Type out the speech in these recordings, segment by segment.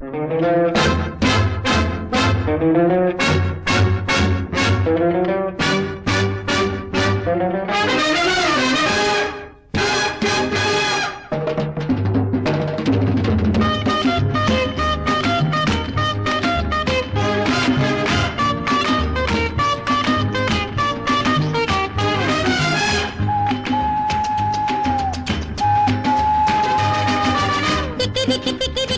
टिकी टिकी टिकी टाकुरी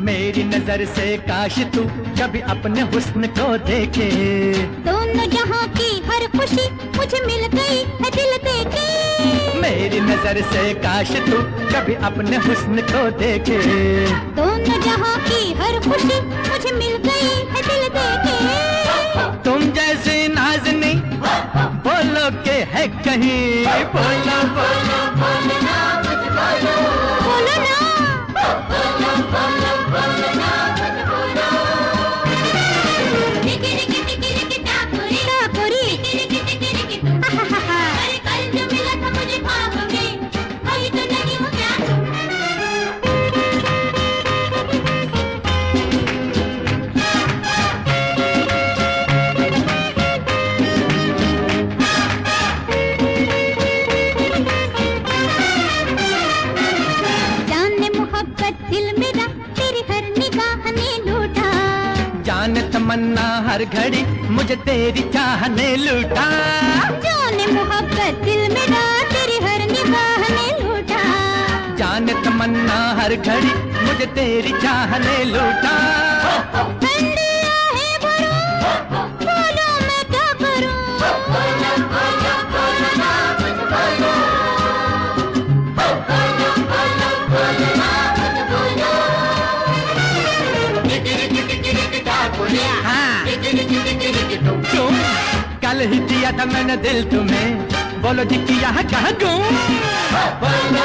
मेरी नज़र से काश तू कभी अपने हुस्न को देखे। दोनों जहाँ की हर खुशी मुझे मिल गई है दिल दे के मेरी नज़र से काश तू कभी अपने हुस्न को देखे। दोनों जहाँ की हर खुशी मुझे मिल गई है दिल दे है कहीं बोलो बोलो बोलो ना कल जाने तमन्ना हर घड़ी मुझे तेरी चाहने लूटा। जाने मोहब्बत दिल मेरा तेरी हर निगाह ने लूटा। जाने तमन्ना हर घड़ी मुझे तेरी चाहने लूटा। कल ही दिया था मैंने दिल तुम्हें। बोलो जी, किया है कहा बोलो बोलो ना